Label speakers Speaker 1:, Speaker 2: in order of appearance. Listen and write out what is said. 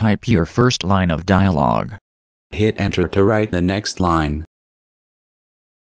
Speaker 1: Type your first line of dialogue.
Speaker 2: Hit enter to write the next line.